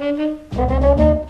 Müzik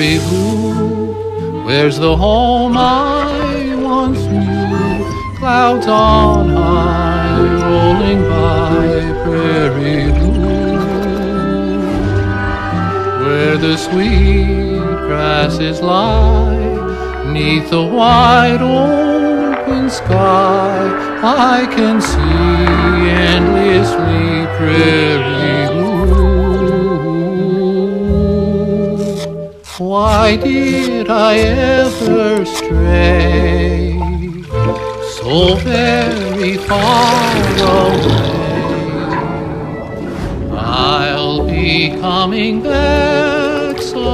Prairie blue, where's the home I once knew? Clouds on high, rolling by, prairie blue, where the sweet grasses lie, neath the wide open sky, I can see endlessly prairie Why did I ever stray so very far away? I'll be coming back someday.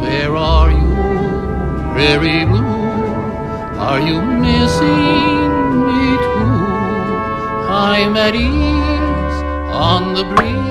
Where are you, prairie blue? Are you missing me too? I'm at ease on the breeze.